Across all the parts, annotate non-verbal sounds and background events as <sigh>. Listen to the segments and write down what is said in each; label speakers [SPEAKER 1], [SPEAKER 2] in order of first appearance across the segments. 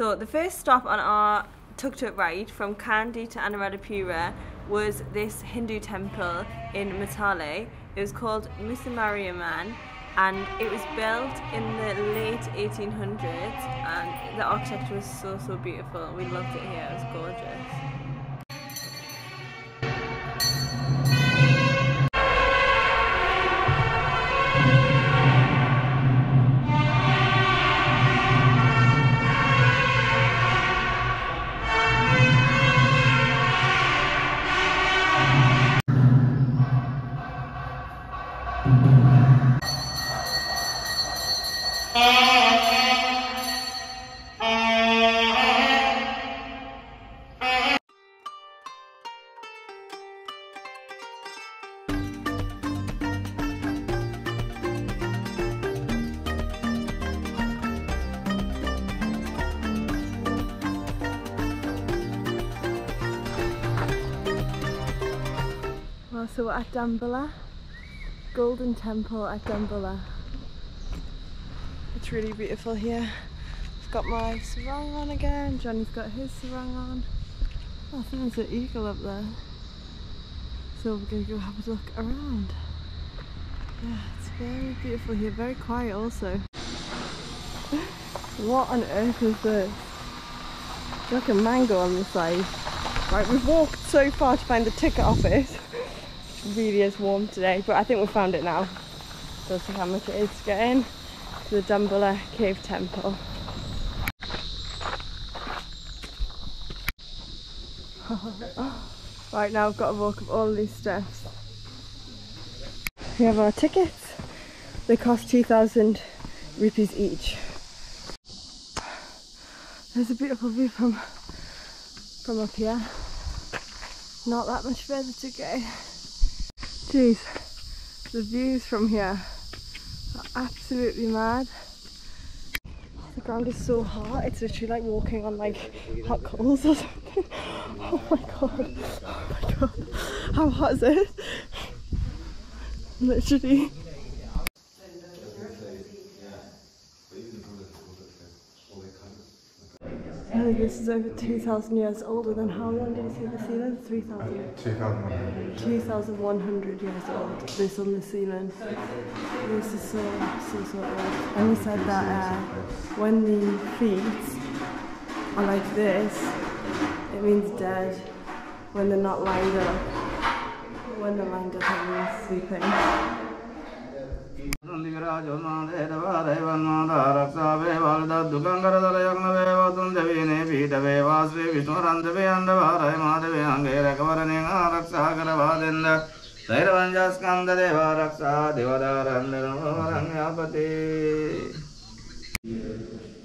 [SPEAKER 1] So the first stop on our tuk-tuk ride from Kandy to Anuradhapura was this Hindu temple in Matale. It was called Musamariaman and it was built in the late 1800s and the architecture was so so beautiful. We loved it here, it was gorgeous. At Dambulla, Golden Temple at Dambulla. It's really beautiful here. I've got my sarong on again, Johnny's got his sarong on. Oh, I think there's an eagle up there. So we're going to go have a look around. Yeah, it's very beautiful here, very quiet also. <laughs> what on earth is this? Like a mango on the side. Right, we've walked so far to find the ticket office. <laughs> Really is warm today, but I think we found it now. So see how much it is to get in to the Dambulla Cave Temple. <laughs> right now I've got to walk up all these steps. We have our tickets. They cost 2,000 rupees each. There's a beautiful view from from up here. Not that much further to go. Jeez, the views from here are absolutely mad. The ground is so hot, it's literally like walking on like hot coals or something. <laughs> Oh my god, oh my god, how hot is it? <laughs> Literally. This is over 2,000 years older than how long did you say the ceiling? 3,000?
[SPEAKER 2] 2100.
[SPEAKER 1] 2,100 years old, this on the ceiling. This is so, so, so old. And he said that uh, when the feet are like this, it means dead. When they're not lined up. When they're lined up, it means sleeping.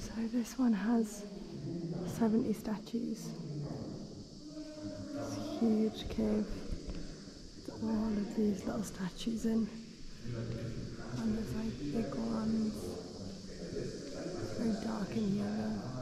[SPEAKER 1] So this one has 70 statues. It's a huge cave. with all of these little statues in. And there's like big ones. It's very dark in here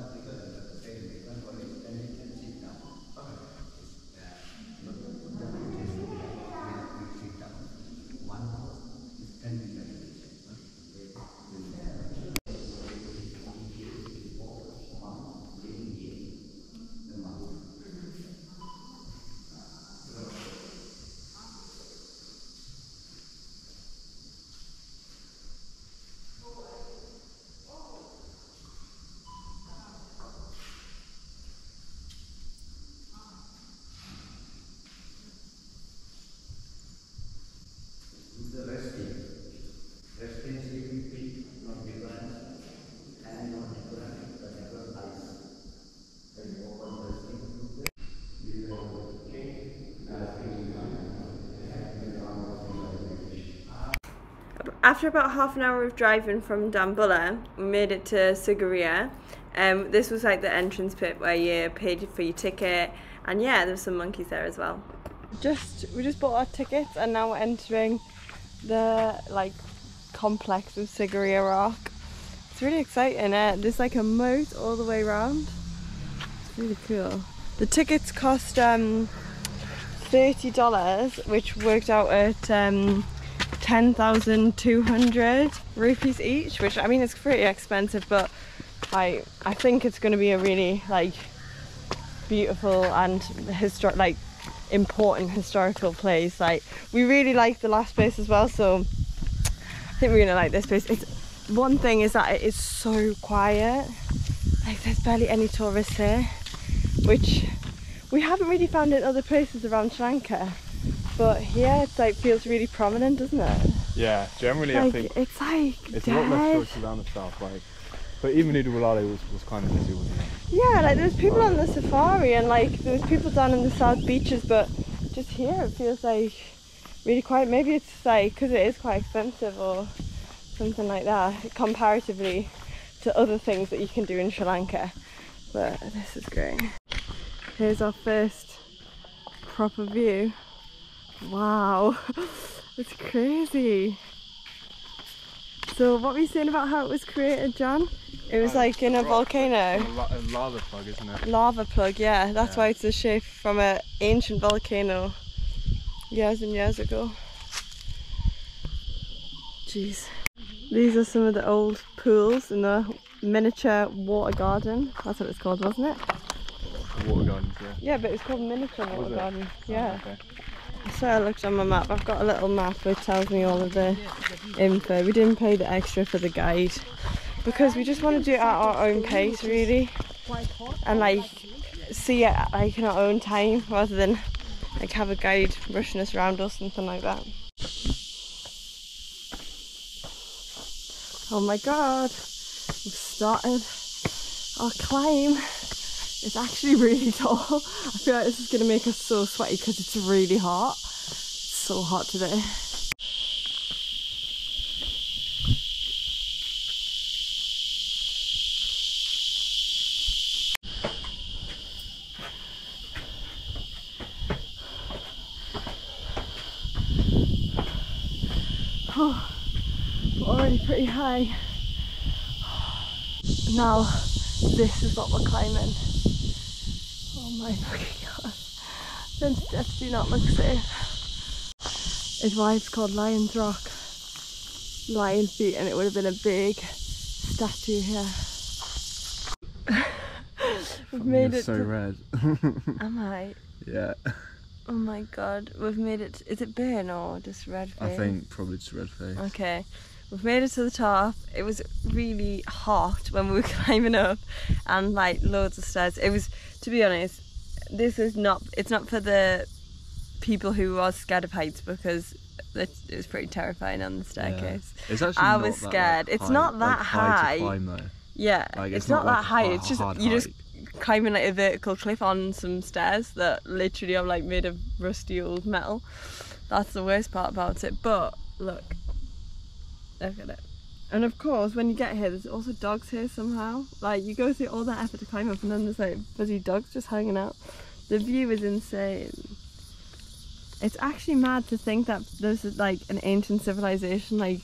[SPEAKER 1] After about half an hour of driving from Dambulla, we made it to Sigiriya. Um, this was like the entrance pit where you paid for your ticket, and yeah, there there's some monkeys there as well. Just we just bought our tickets, and now we're entering the like complex of Sigiriya Rock. It's really exciting. Eh? There's like a moat all the way around. It's really cool. The tickets cost um, thirty dollars, which worked out at um, 10,200 rupees each, which I mean it's pretty expensive, but Like I think it's going to be a really like beautiful and historic like important historical place. Like we really like the last place as well, so I think we're gonna like this place. It's one thing is that it is so quiet. Like there's barely any tourists here, which we haven't really found in other places around Sri Lanka. But here it's like feels really prominent, doesn't it?
[SPEAKER 2] Yeah, generally
[SPEAKER 1] like,
[SPEAKER 2] I think
[SPEAKER 1] it's like
[SPEAKER 2] it's
[SPEAKER 1] dead.
[SPEAKER 2] a lot less tourists around the south. Like, but even Udawalawe was, was kind of busy, wasn't it?
[SPEAKER 1] Yeah, like there's people on the safari and like there's people down in the south beaches, but just here it feels like really quiet. Maybe it's like because it is quite expensive or something like that comparatively to other things that you can do in Sri Lanka. But this is great. Here's our first proper view. Wow, <laughs> it's crazy. So what were you saying about how it was created, John? It was uh, like in a
[SPEAKER 2] Rock.
[SPEAKER 1] volcano.
[SPEAKER 2] A, la- a lava plug, isn't it?
[SPEAKER 1] Lava plug, yeah. That's
[SPEAKER 2] Yeah.
[SPEAKER 1] why it's the shape from an ancient volcano years and years ago. Jeez. These are some of the old pools in the miniature water garden. That's what it's called, wasn't it?
[SPEAKER 2] Water gardens, yeah.
[SPEAKER 1] Yeah, but it's called miniature water garden. Oh, yeah.
[SPEAKER 2] Oh, okay.
[SPEAKER 1] So I looked on my map. I've got a little map which tells me all of the info. We didn't pay the extra for the guide because we just want to do it at our own pace, really, and like see it like in our own time rather than like have a guide rushing us around or something like that. Oh my god, we've started our climb. It's actually <laughs> really tall. I feel like this is going to make us so sweaty because it's really hot. It's so hot today. <sighs> Already pretty high. <sighs> Now, this is what we're climbing. My <laughs> fucking god. Them steps do not look safe. Is why it's called Lion's Rock. Lion feet, and it would have been a big statue here. <laughs> We've made it.
[SPEAKER 2] so
[SPEAKER 1] to-
[SPEAKER 2] red. <laughs>
[SPEAKER 1] Am I?
[SPEAKER 2] yeah.
[SPEAKER 1] Oh my god, we've made it. Is it burn or just red face?
[SPEAKER 2] I think probably just red face.
[SPEAKER 1] Okay, we've made it to the top. It was really hot when we were climbing up, and like loads of stairs. It was, to be honest, this is not. It's not for the people who are scared of heights because it, was pretty terrifying on the staircase.
[SPEAKER 2] It's actually
[SPEAKER 1] I was
[SPEAKER 2] that, like,
[SPEAKER 1] scared. It's
[SPEAKER 2] high-
[SPEAKER 1] not that
[SPEAKER 2] like, high.
[SPEAKER 1] high.
[SPEAKER 2] climb.
[SPEAKER 1] Yeah,
[SPEAKER 2] Like,
[SPEAKER 1] it's,
[SPEAKER 2] it's
[SPEAKER 1] not,
[SPEAKER 2] not
[SPEAKER 1] that high. It's just you just climbing like a vertical cliff on some stairs that literally are like made of rusty old metal. That's the worst part about it. But look, look at it. And of course, when you get here, there's also dogs here somehow. Like you go through all that effort to climb up, and then there's like fuzzy dogs just hanging out. The view is insane. It's actually mad to think that there's like an ancient civilization like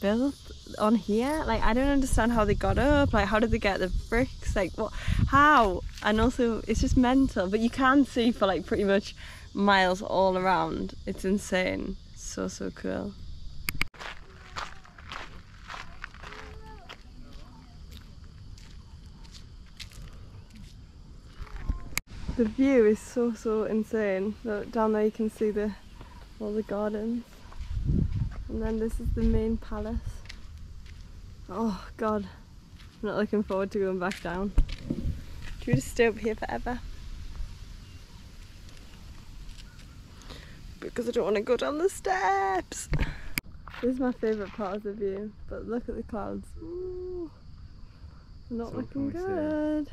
[SPEAKER 1] built on here. Like I don't understand how they got up. Like how did they get the bricks? Like what? How? And also it's just mental. But you can see for like pretty much miles all around. It's insane. So so cool. The view is so so insane. Look down there you can see the all the gardens. And then this is the main palace. Oh god. I'm not looking forward to going back down. Do we just stay up here forever? Because I don't want to go down the steps. This is my favourite part of the view, but look at the clouds. Ooh, not
[SPEAKER 2] So
[SPEAKER 1] looking good.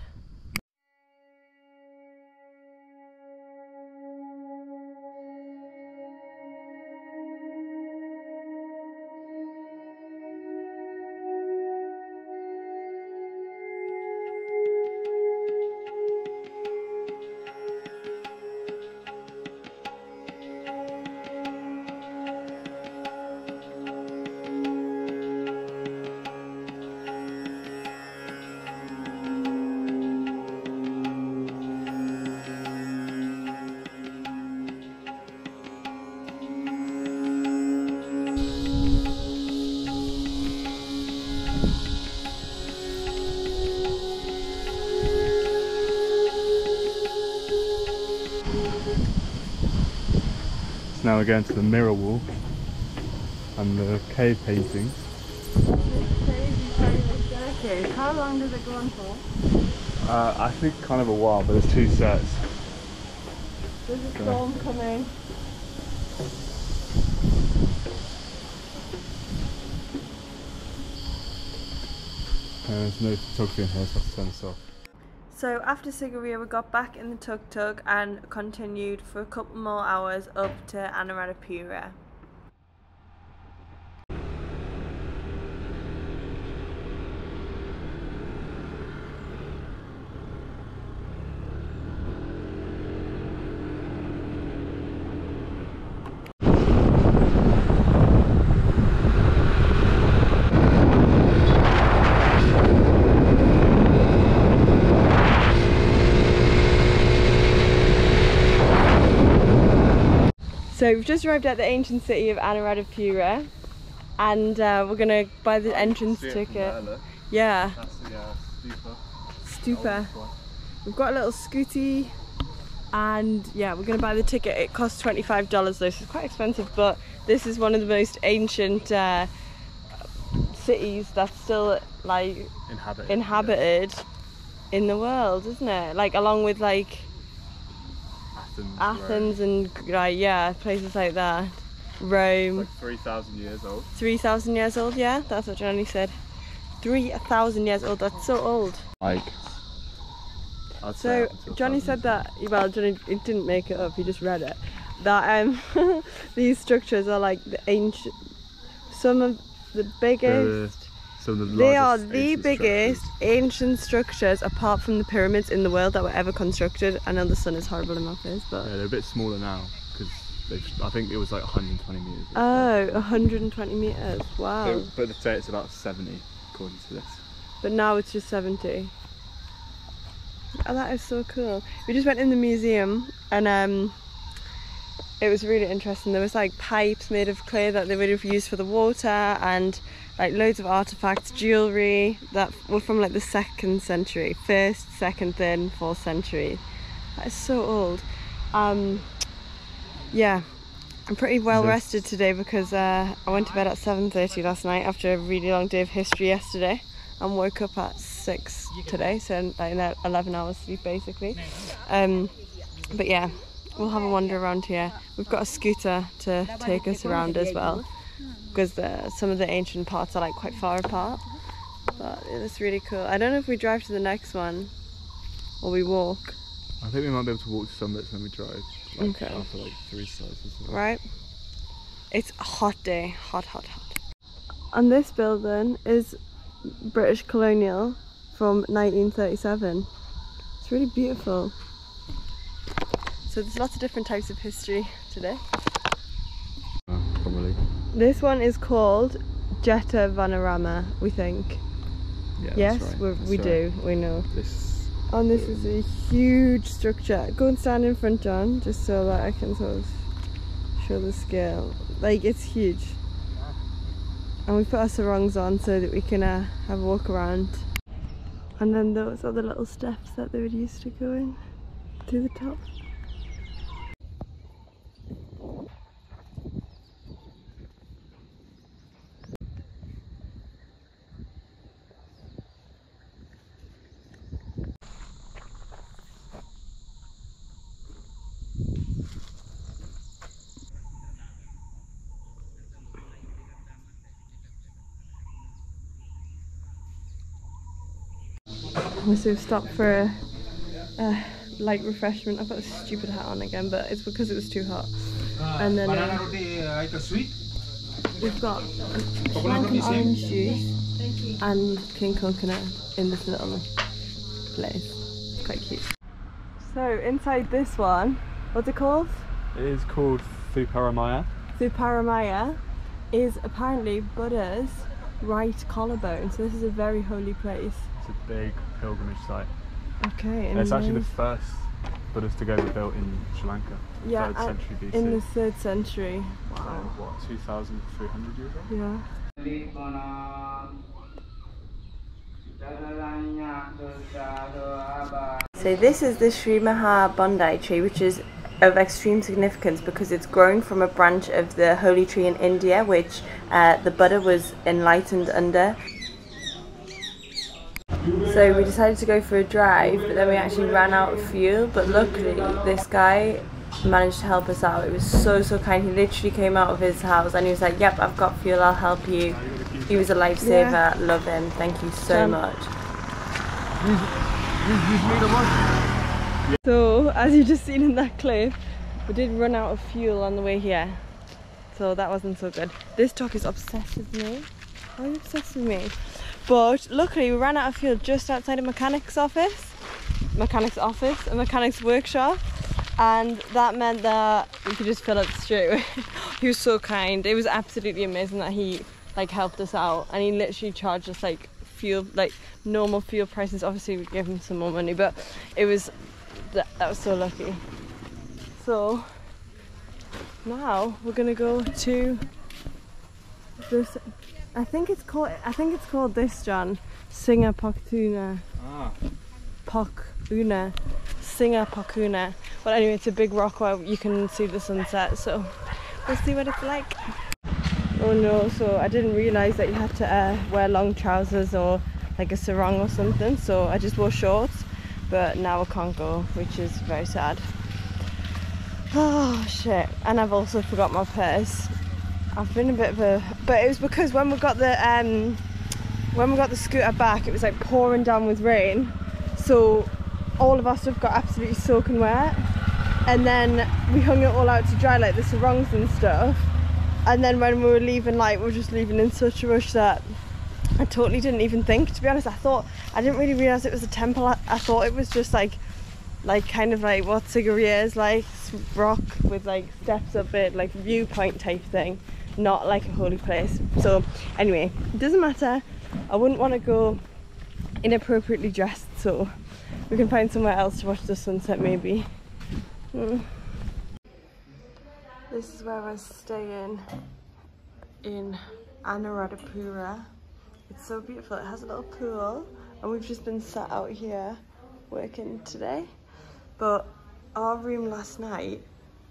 [SPEAKER 2] Now we're going to the mirror wall and the cave paintings.
[SPEAKER 1] How long does it go on for?
[SPEAKER 2] Uh, I think kind of a while, but there's two sets.
[SPEAKER 1] There's a storm coming.
[SPEAKER 2] And there's no photography in here, so I have to turn this off.
[SPEAKER 1] So after Sigiriya, we got back in the tuk tuk and continued for a couple more hours up to Anuradhapura. So we've just arrived at the ancient city of Anuradhapura and uh, we're gonna buy the entrance ticket. Yeah,
[SPEAKER 2] That's the uh,
[SPEAKER 1] stupa. We've got a little scooty and yeah, we're gonna buy the ticket. It costs $25 though, so it's quite expensive, but this is one of the most ancient uh, cities that's still like
[SPEAKER 2] Inhabited.
[SPEAKER 1] inhabited in the world, isn't it? Like along with like
[SPEAKER 2] Athens.
[SPEAKER 1] Athens and like yeah, places like that.
[SPEAKER 2] Rome.
[SPEAKER 1] Rome.
[SPEAKER 2] Like 3,000 years old.
[SPEAKER 1] 3,000 years old, yeah? That's what Johnny said. 3,000 years old, that's so old.
[SPEAKER 2] Like. I'd
[SPEAKER 1] So Johnny said that, well, Johnny it didn't make it up, he just read it. That um, <laughs> these structures are like the ancient, some of the biggest,
[SPEAKER 2] They're the- Some of the
[SPEAKER 1] they are the biggest ancient structures apart from the pyramids in the world that were ever constructed. I know the sun is horrible in my face, but.
[SPEAKER 2] Yeah, they're a bit smaller now because I think it was like 120 meters.
[SPEAKER 1] Oh, 120 meters, wow.
[SPEAKER 2] They- but they say it's about 70 according to this.
[SPEAKER 1] But now it's just 70. Oh, that is so cool. We just went in the museum and um, it was really interesting. There was like pipes made of clay that they would have used for the water and like loads of artifacts, jewellery that were from like the second century, first, second, third and fourth century. That is so old. Um, yeah, I'm pretty well rested today because uh, I went to bed at 7.30 last night after a really long day of history yesterday and woke up at 6 today, so like an 11 hours sleep basically. Um, but yeah, we'll have a wander around here. We've got a scooter to take us around as well because the, some of the ancient parts are like quite far apart. But it's really cool. I don't know if we drive to the next one or we walk,
[SPEAKER 2] I think we might be able to walk to some bits when we drive. Like,
[SPEAKER 1] Okay.
[SPEAKER 2] After like three so.
[SPEAKER 1] right? It's a hot day, hot, hot, hot. And this building is British colonial from 1937. It's really beautiful. So there's lots of different types of history today. This one is called Jetavanarama, we think.
[SPEAKER 2] Yeah.
[SPEAKER 1] yes,
[SPEAKER 2] that's right.
[SPEAKER 1] we
[SPEAKER 2] right.
[SPEAKER 1] do, we know.
[SPEAKER 2] This.
[SPEAKER 1] And this is a huge structure. Go and stand in front, John, just so that I can sort of show the scale. Like, it's huge. And we put our sarongs on so that we can uh, have a walk around. And then those are the little steps that they would use to go in to the top. So we've stopped for a, a light refreshment. I've got a stupid hat on again, but it's because it was too hot. And then uh,
[SPEAKER 3] roti uh, itu sweet.
[SPEAKER 1] we've got Sri Lankan orange juice and king coconut in this little place. It's quite cute. So inside this one, what's it called?
[SPEAKER 2] It is called Thuparamaya.
[SPEAKER 1] Thuparamaya is apparently Buddha's right collarbone. So this is a very holy place.
[SPEAKER 2] It's a big pilgrimage site.
[SPEAKER 1] Okay,
[SPEAKER 2] And it's actually the first Buddhist to be built in Sri Lanka.
[SPEAKER 1] yeah,
[SPEAKER 2] third century BC.
[SPEAKER 1] in the third century.
[SPEAKER 2] So,
[SPEAKER 1] Wow.
[SPEAKER 2] what, 2,300 years old?
[SPEAKER 1] Yeah. So this is the Sri Maha Bodhi tree, which is of extreme significance because it's grown from a branch of the holy tree in India, which uh, the Buddha was enlightened under. So we decided to go for a drive, but then we actually ran out of fuel. But luckily, this guy managed to help us out. It was so, so kind. He literally came out of his house and he was like, Yep, I've got fuel, I'll help you. He was a lifesaver.
[SPEAKER 2] Yeah.
[SPEAKER 1] Love him. Thank you so much. So, as you just seen in that clip, we did run out of fuel on the way here. So that wasn't so good. This dog is obsessed with me. Why are you obsessed with me? But luckily we ran out of fuel just outside a mechanic's office. Mechanic's office, a mechanic's workshop. And that meant that we could just fill it straight away. <laughs> he was so kind. It was absolutely amazing that he like helped us out and he literally charged us like fuel like normal fuel prices. Obviously we gave him some more money, but it was that, that was so lucky. So now we're gonna go to this. I think it's called. I think it's called this, John. Singer Poktuna.
[SPEAKER 2] Ah.
[SPEAKER 1] Pokuna. Singer Pokuna. Well, anyway, it's a big rock where you can see the sunset. So we'll see what it's like. Oh no! So I didn't realise that you had to uh, wear long trousers or like a sarong or something. So I just wore shorts. But now I can't go, which is very sad. <sighs> Oh shit! And I've also forgot my purse. I've been a bit of a, but it was because when we got the um, when we got the scooter back, it was like pouring down with rain, so all of our stuff got absolutely soaking wet. And then we hung it all out to dry, like the sarongs and stuff. And then when we were leaving, like we were just leaving in such a rush that I totally didn't even think. To be honest, I thought I didn't really realize it was a temple. I, I thought it was just like like kind of like what Sigiriya is like rock with like steps up it like viewpoint type thing not like a holy place. So anyway it doesn't matter. I wouldn't want to go inappropriately dressed so we can find somewhere else to watch the sunset maybe. Hmm. this is where we're staying in Anuradhapura. It's so beautiful. It has a little pool and we've just been sat out here working today. But our room last night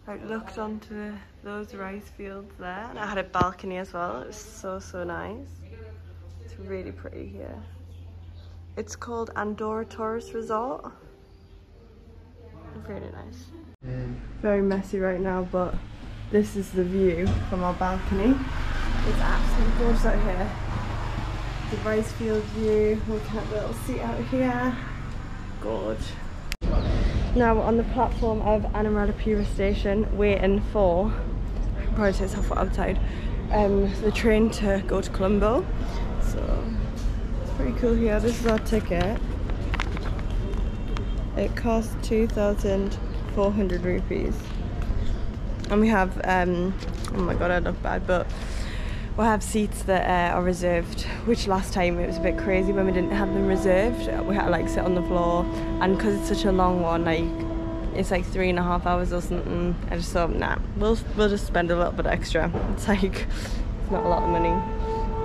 [SPEAKER 1] like looked onto those rice fields there and I had a balcony as well. It was so so nice. It's really pretty here. It's called Andorra Tourist Resort. Really nice. Very messy right now but this is the view from our balcony. It's absolutely gorgeous out here. The rice field view we can have a little seat out here. Gorge now we're on the platform of Anuradhapura station waiting for probably takes half outside um, the train to go to Colombo. So it's pretty cool here. This is our ticket. It costs 2,400 rupees. And we have um, oh my god I look bad but we'll have seats that uh, are reserved which last time it was a bit crazy when we didn't have them reserved. We had to like sit on the floor and because it's such a long one like it's like three and a half hours or something I just thought nah we'll, we'll just spend a little bit extra. It's like it's not a lot of money.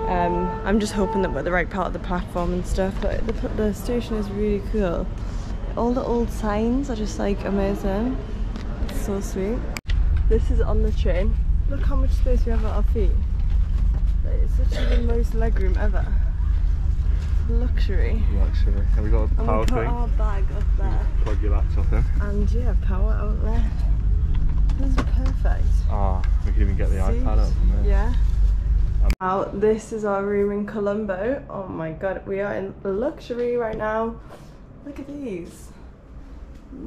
[SPEAKER 1] Um, I'm just hoping that we're the right part of the platform and stuff but the, the station is really cool. All the old signs are just like amazing. It's so sweet. This is on the train. Look how much space we have at our feet it's such the most legroom ever luxury
[SPEAKER 2] Luxury. And we got a
[SPEAKER 1] and
[SPEAKER 2] power
[SPEAKER 1] we put
[SPEAKER 2] thing.
[SPEAKER 1] our bag up there
[SPEAKER 2] Plug your laptop in.
[SPEAKER 1] and yeah power out there this is perfect
[SPEAKER 2] Ah, we can even get the iPad up from there.
[SPEAKER 1] Yeah. Now this is our room in Colombo. Oh my god, we are in luxury right now. Look at these.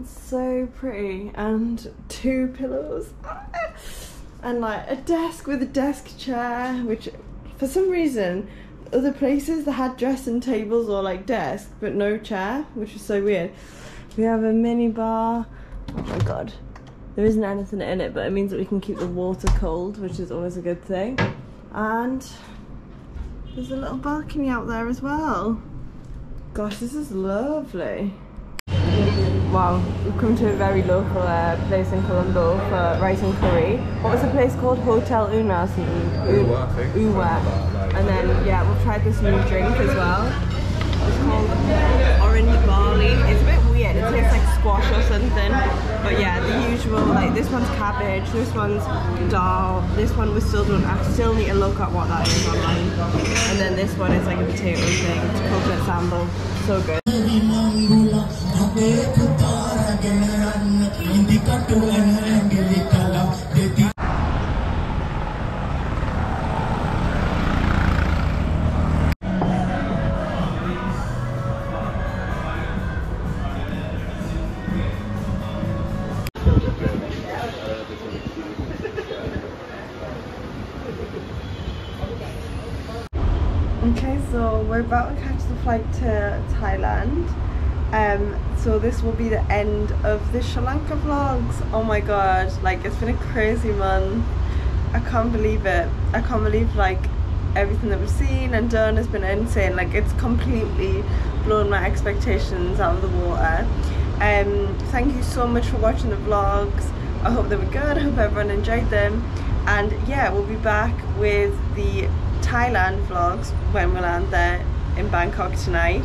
[SPEAKER 1] So pretty. And two pillows. <laughs> And like a desk with a desk chair, which for some reason other places that had dressing tables or like desks, but no chair, which is so weird. We have a mini bar. Oh my god. There isn't anything in it, but it means that we can keep the water cold, which is always a good thing. And there's a little balcony out there as well. Gosh, this is lovely. Wow, we've come to a very local uh, place in Colombo for rice and curry. What was the place called? Hotel Una or something?
[SPEAKER 2] Uwa, I think.
[SPEAKER 1] Uwa. And then, yeah, we've tried this new drink as well. It's called orange barley. It's a bit weird. It tastes like squash or something. But yeah, the usual like this one's cabbage, this one's dal, this one we still don't. I still need to look at what that is online. And then this one is like a potato thing, it's coconut sambal, so good. We're about to catch the flight to Thailand. Um, so this will be the end of the Sri Lanka vlogs. Oh my god, like it's been a crazy month. I can't believe it. I can't believe like everything that we've seen and done has been insane. Like it's completely blown my expectations out of the water. Um, thank you so much for watching the vlogs. I hope they were good. I hope everyone enjoyed them. And yeah, we'll be back with the Thailand vlogs when we land there in Bangkok tonight.